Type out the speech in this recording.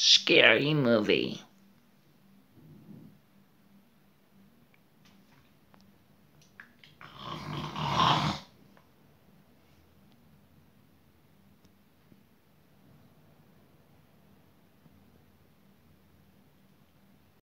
scary movie.